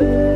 you